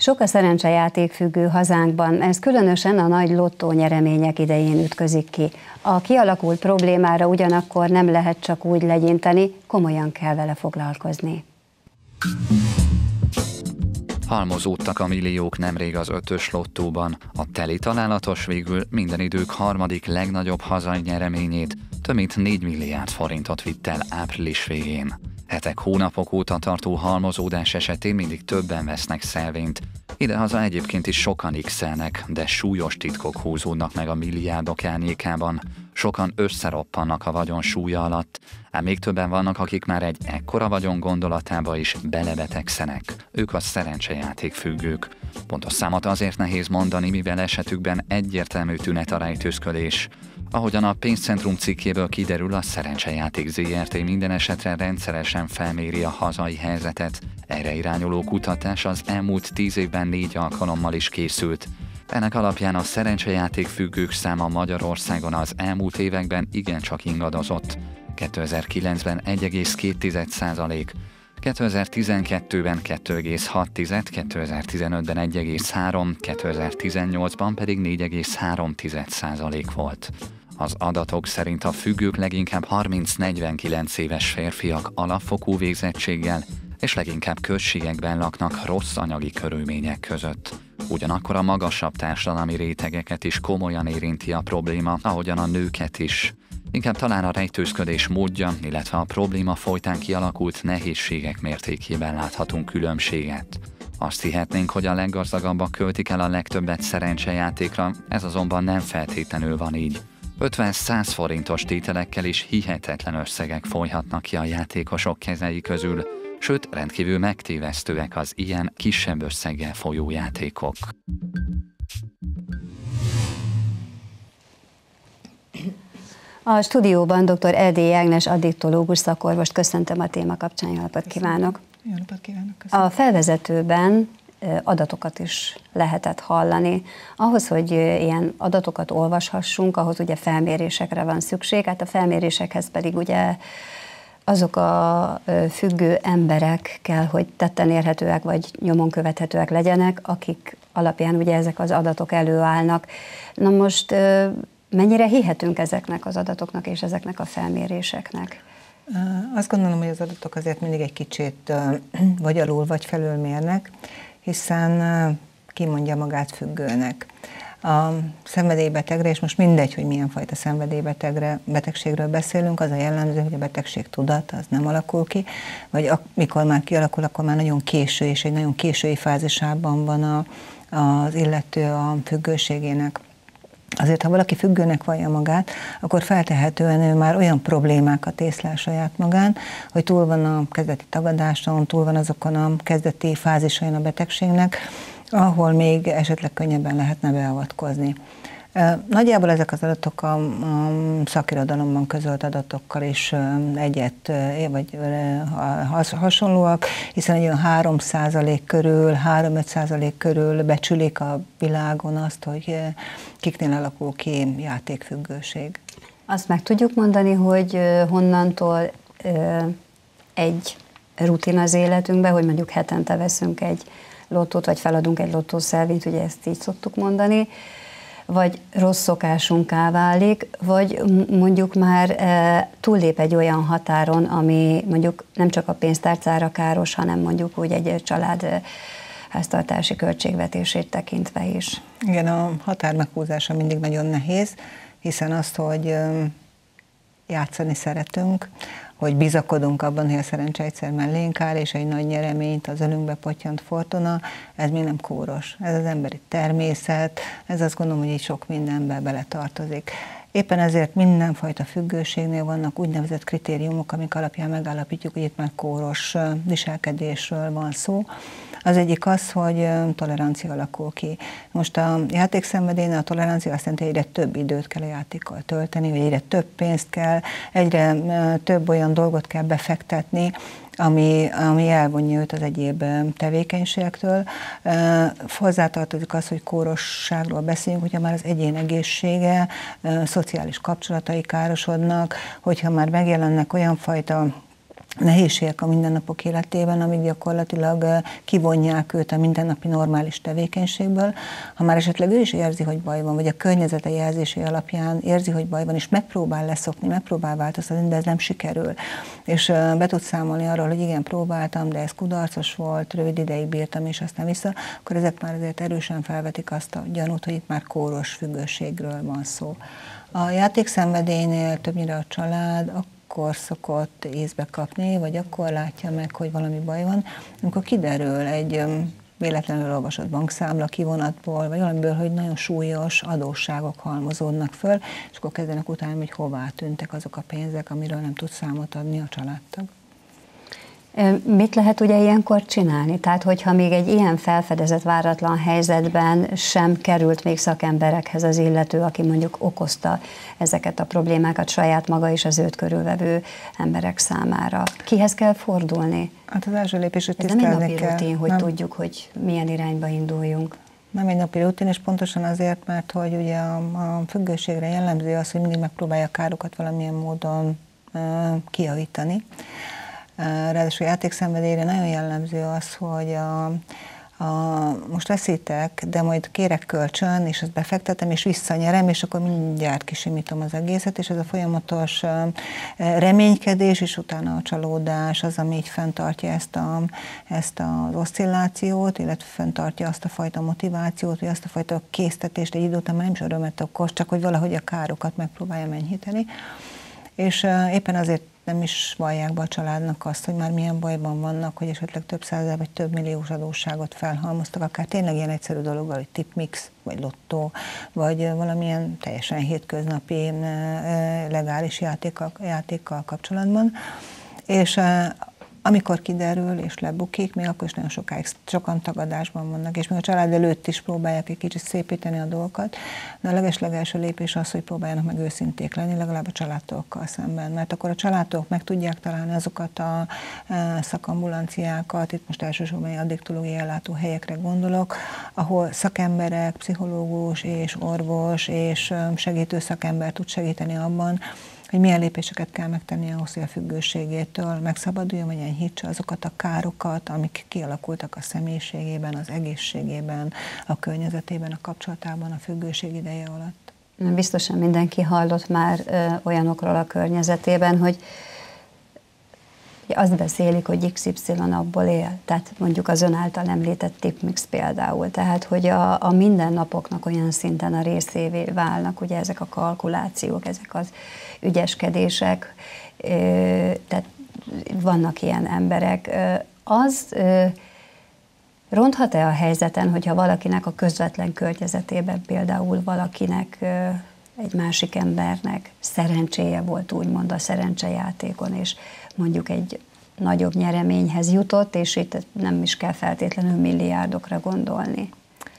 Sok a szerencsejáték függő hazánkban, ez különösen a nagy lottó nyeremények idején ütközik ki. A kialakult problémára ugyanakkor nem lehet csak úgy legyinteni, komolyan kell vele foglalkozni. Halmozódtak a milliók nemrég az ötös lottóban. A teli találatos végül minden idők harmadik legnagyobb hazai nyereményét, több mint 4 milliárd forintot vitt el április végén. Hetek, hónapok óta tartó halmozódás esetén mindig többen vesznek szelvényt. Idehaza egyébként is sokan x de súlyos titkok húzódnak meg a milliárdok árnyékában. Sokan összeroppannak a vagyon súlya alatt, ám még többen vannak, akik már egy ekkora vagyon gondolatába is belebetegszenek. Ők a szerencsejáték függők. Pontos számot azért nehéz mondani, mivel esetükben egyértelmű tünet a rejtőzködés. Ahogyan a pénzcentrum cikkéből kiderül, a szerencsejáték ZRT minden esetre rendszeresen felméri a hazai helyzetet. Erre irányuló kutatás az elmúlt tíz évben négy alkalommal is készült. Ennek alapján a szerencsejáték függők száma Magyarországon az elmúlt években igencsak ingadozott. 2009-ben 1,2 2012-ben 2,6, 2015-ben 1,3, 2018-ban pedig 4,3 volt. Az adatok szerint a függők leginkább 30-49 éves férfiak alapfokú végzettséggel és leginkább községekben laknak rossz anyagi körülmények között. Ugyanakkor a magasabb társadalmi rétegeket is komolyan érinti a probléma, ahogyan a nőket is. Inkább talán a rejtőzködés módja, illetve a probléma folytán kialakult nehézségek mértékében láthatunk különbséget. Azt hihetnénk, hogy a leggazdagabbak költik el a legtöbbet szerencsejátékra, ez azonban nem feltétlenül van így. 50-100 forintos tételekkel is hihetetlen összegek folyhatnak ki a játékosok kezei közül, sőt rendkívül megtévesztőek az ilyen kisebb összeggel folyó játékok. A stúdióban dr. Edi Ágnes addiktológus szakorvost köszöntöm a téma kapcsán. Jó napot kívánok! Jó napot kívánok! Köszönöm. A felvezetőben adatokat is lehetett hallani. Ahhoz, hogy ilyen adatokat olvashassunk, ahhoz ugye felmérésekre van szükség, hát a felmérésekhez pedig ugye azok a függő emberek kell, hogy tetten érhetőek vagy nyomon követhetőek legyenek, akik alapján ugye ezek az adatok előállnak. Na most mennyire hihetünk ezeknek az adatoknak és ezeknek a felméréseknek? Azt gondolom, hogy az adatok azért mindig egy kicsit vagy alul, vagy felül mérnek, hiszen kimondja magát függőnek. A szenvedélybetegre, és most mindegy, hogy milyen fajta szenvedélybetegre, betegségről beszélünk, az a jellemző, hogy a betegség tudat az nem alakul ki, vagy mikor már kialakul, akkor már nagyon késő, és egy nagyon késői fázisában van a, az illető a függőségének. Azért, ha valaki függőnek vallja magát, akkor feltehetően ő már olyan problémákat észlel saját magán, hogy túl van a kezdeti tagadáson, túl van azokon a kezdeti fázisain a betegségnek, ahol még esetleg könnyebben lehetne beavatkozni. Nagyjából ezek az adatok a, szakirodalomban közölt adatokkal is egyet, vagy hasonlóak, hiszen egy olyan 3% körül, 3-5 körül becsülik a világon azt, hogy kiknél alakul ki játékfüggőség. Azt meg tudjuk mondani, hogy honnantól egy rutin az életünkben, hogy mondjuk hetente veszünk egy lottót, vagy feladunk egy lottószelvényt, ugye ezt így szoktuk mondani, vagy rossz szokásunká válik, vagy mondjuk már e, túllép egy olyan határon, ami mondjuk nem csak a pénztárcára káros, hanem mondjuk úgy egy család e, háztartási költségvetését tekintve is. Igen, a határ meghúzása mindig nagyon nehéz, hiszen azt, hogy játszani szeretünk, hogy bizakodunk abban, hogy a szerencse egyszer mellénk áll, és egy nagy nyereményt az ölünkbe potyant fortuna, ez még nem kóros. Ez az emberi természet, ez azt gondolom, hogy így sok mindenbe beletartozik. Éppen ezért mindenfajta függőségnél vannak úgynevezett kritériumok, amik alapján megállapítjuk, hogy itt már kóros viselkedésről van szó. Az egyik az, hogy tolerancia alakul ki. Most a játékszenvedélynél a tolerancia azt jelenti, hogy egyre több időt kell a játékkal tölteni, vagy egyre több pénzt kell, egyre több olyan dolgot kell befektetni, ami, ami elvonja őt az egyéb tevékenységektől. Hozzátartozik az, hogy kórosságról beszélünk, hogyha már az egyén egészsége, szociális kapcsolatai károsodnak, hogyha már megjelennek olyan fajta nehézségek a mindennapok életében, amik gyakorlatilag kivonják őt a mindennapi normális tevékenységből. Ha már esetleg ő is érzi, hogy baj van, vagy a környezete jelzései alapján érzi, hogy baj van, és megpróbál leszokni, megpróbál változtatni, de ez nem sikerül. És be tud számolni arról, hogy igen, próbáltam, de ez kudarcos volt, rövid ideig bírtam, és aztán vissza, akkor ezek már azért erősen felvetik azt a gyanút, hogy itt már kóros függőségről van szó. A játékszenvedélynél többnyire a család, akkor szokott észbe kapni, vagy akkor látja meg, hogy valami baj van, amikor kiderül egy véletlenül olvasott bankszámla kivonatból, vagy valamiből, hogy nagyon súlyos adósságok halmozódnak föl, és akkor kezdenek utána, hogy hová tűntek azok a pénzek, amiről nem tud számot adni a családtag. Mit lehet ugye ilyenkor csinálni? Tehát, hogyha még egy ilyen felfedezett váratlan helyzetben sem került még szakemberekhez az illető, aki mondjuk okozta ezeket a problémákat saját maga és az őt körülvevő emberek számára. Kihez kell fordulni? Hát az első lépés, hogy Ez nem egy napi kell. rutin, hogy nem. tudjuk, hogy milyen irányba induljunk. Nem egy napi rutin, és pontosan azért, mert hogy ugye a, a függőségre jellemző az, hogy mindig megpróbálja károkat valamilyen módon uh, kijavítani. Ráadásul játékszenvedélyre nagyon jellemző az, hogy a, a, most veszítek, de majd kérek kölcsön, és azt befektetem, és visszanyerem, és akkor mindjárt kisimítom az egészet, és ez a folyamatos reménykedés, és utána a csalódás az, ami így fenntartja ezt, a, ezt az oszcillációt, illetve fenntartja azt a fajta motivációt, vagy azt a fajta késztetést egy idő után már nem is örömet okoz, csak hogy valahogy a károkat megpróbálja enyhíteni. És éppen azért nem is vallják be a családnak azt, hogy már milyen bajban vannak, hogy esetleg több százezer vagy több milliós adósságot felhalmoztak, akár tényleg ilyen egyszerű dologgal, hogy tipmix, vagy lottó, vagy valamilyen teljesen hétköznapi legális játékkal, játékkal kapcsolatban. És amikor kiderül és lebukik, még akkor is nagyon sokáig sokan tagadásban vannak, és még a család előtt is próbálják egy kicsit szépíteni a dolgokat, de a legeslegelső lépés az, hogy próbáljanak meg őszinték lenni, legalább a családtól szemben, mert akkor a családok meg tudják találni azokat a e, szakambulanciákat, itt most elsősorban addiktológiai ellátó helyekre gondolok, ahol szakemberek, pszichológus és orvos és segítő szakember tud segíteni abban, hogy milyen lépéseket kell megtenni ahhoz, hogy a függőségétől megszabaduljon, vagy enyhítse azokat a károkat, amik kialakultak a személyiségében, az egészségében, a környezetében, a kapcsolatában a függőség ideje alatt. Biztosan mindenki hallott már ö, olyanokról a környezetében, hogy azt beszélik, hogy XY abból él, tehát mondjuk az ön által említett tipmix például, tehát hogy a, a mindennapoknak olyan szinten a részévé válnak ugye ezek a kalkulációk, ezek az ügyeskedések, tehát vannak ilyen emberek. Az ronthat-e a helyzeten, hogyha valakinek a közvetlen környezetében például valakinek egy másik embernek szerencséje volt, úgymond a szerencsejátékon, és mondjuk egy nagyobb nyereményhez jutott, és itt nem is kell feltétlenül milliárdokra gondolni.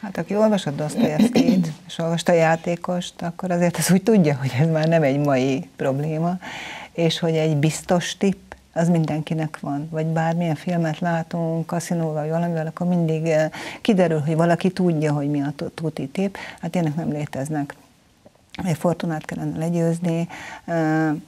Hát aki olvassa Dostoyevskit, és olvasta játékost, akkor azért az úgy tudja, hogy ez már nem egy mai probléma, és hogy egy biztos tipp, az mindenkinek van. Vagy bármilyen filmet látunk, kaszinóval, valamivel, akkor mindig eh, kiderül, hogy valaki tudja, hogy mi a tuti tipp. Hát ilyenek nem léteznek egy fortunát kellene legyőzni,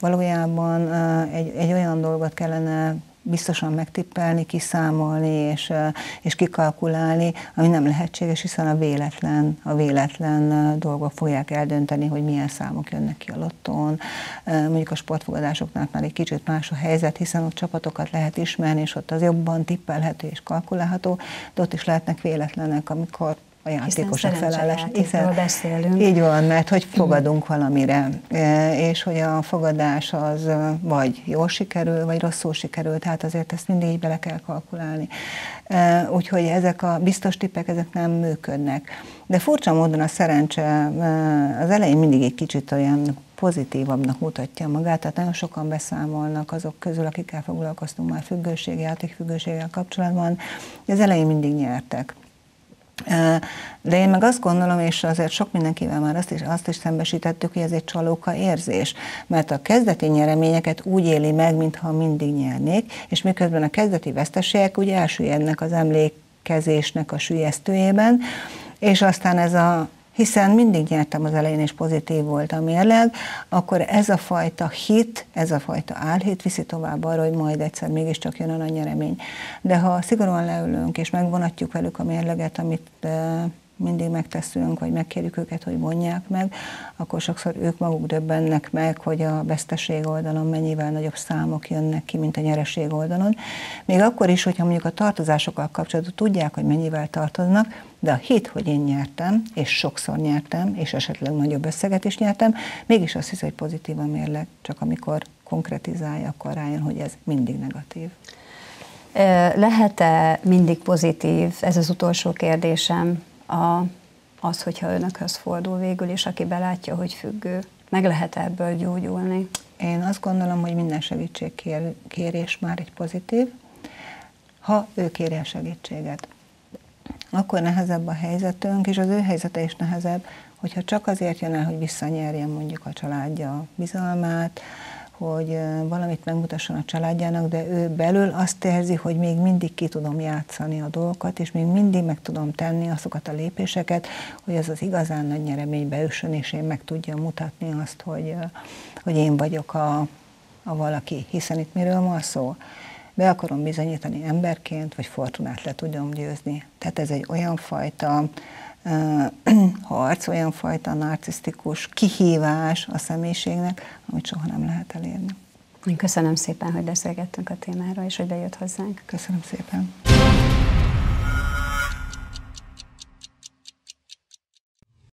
valójában egy, egy olyan dolgot kellene biztosan megtippelni, kiszámolni és, és kikalkulálni, ami nem lehetséges, hiszen a véletlen, a véletlen dolgok fogják eldönteni, hogy milyen számok jönnek ki a lottón. Mondjuk a sportfogadásoknál már egy kicsit más a helyzet, hiszen ott csapatokat lehet ismerni, és ott az jobban tippelhető és kalkulálható, de ott is lehetnek véletlenek, amikor a játékosok felállása. Hiszen beszélünk. Így van, mert hogy fogadunk valamire, e, és hogy a fogadás az e, vagy jól sikerül, vagy rosszul sikerül, tehát azért ezt mindig így bele kell kalkulálni. E, úgyhogy ezek a biztos tippek, ezek nem működnek. De furcsa módon a szerencse az elején mindig egy kicsit olyan pozitívabbnak mutatja magát, tehát nagyon sokan beszámolnak azok közül, akikkel foglalkoztunk már függőség, játékfüggőséggel kapcsolatban, az elején mindig nyertek. De én meg azt gondolom, és azért sok mindenkivel már azt is, azt is szembesítettük, hogy ez egy csalóka érzés, mert a kezdeti nyereményeket úgy éli meg, mintha mindig nyernék, és miközben a kezdeti veszteségek úgy elsüllyednek az emlékezésnek a sülyeztőjében, és aztán ez a hiszen mindig nyertem az elején, és pozitív volt a mérleg, akkor ez a fajta hit, ez a fajta álhit viszi tovább arra, hogy majd egyszer mégiscsak jön a nagy nyeremény. De ha szigorúan leülünk, és megvonatjuk velük a mérleget, amit mindig megteszünk, vagy megkérjük őket, hogy mondják meg, akkor sokszor ők maguk döbbennek meg, hogy a veszteség oldalon mennyivel nagyobb számok jönnek ki, mint a nyereség oldalon. Még akkor is, hogyha mondjuk a tartozásokkal kapcsolatban tudják, hogy mennyivel tartoznak, de a hit, hogy én nyertem, és sokszor nyertem, és esetleg nagyobb összeget is nyertem, mégis azt hiszem, hogy pozitív a mérleg, csak amikor konkretizálja, akkor rájön, hogy ez mindig negatív. Lehet-e mindig pozitív, ez az utolsó kérdésem, a, az, hogyha önökhöz fordul végül, és aki belátja, hogy függő, meg lehet ebből gyógyulni? Én azt gondolom, hogy minden segítségkérés már egy pozitív, ha ő kéri a segítséget. Akkor nehezebb a helyzetünk, és az ő helyzete is nehezebb, hogyha csak azért jön el, hogy visszanyerjen mondjuk a családja bizalmát, hogy valamit megmutasson a családjának, de ő belül azt érzi, hogy még mindig ki tudom játszani a dolgokat, és még mindig meg tudom tenni azokat a lépéseket, hogy ez az igazán nagy nyereménybe üssön, és én meg tudjam mutatni azt, hogy, hogy én vagyok a, a valaki, hiszen itt miről van szó? Be akarom bizonyítani emberként, vagy fortunát le tudom győzni. Tehát ez egy olyan fajta harc, olyan fajta narcisztikus kihívás a személyiségnek, amit soha nem lehet elérni. Köszönöm szépen, hogy beszélgettünk a témáról, és hogy bejött hozzánk. Köszönöm szépen.